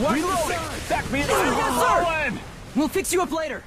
Watch Reloading! Back me up! Yes, sir! We'll fix you up later.